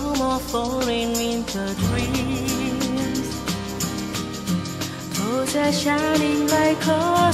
more foreign winter dreams. Those are shining like a.